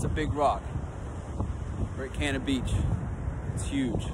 It's a big rock. Great Cannon Beach. It's huge.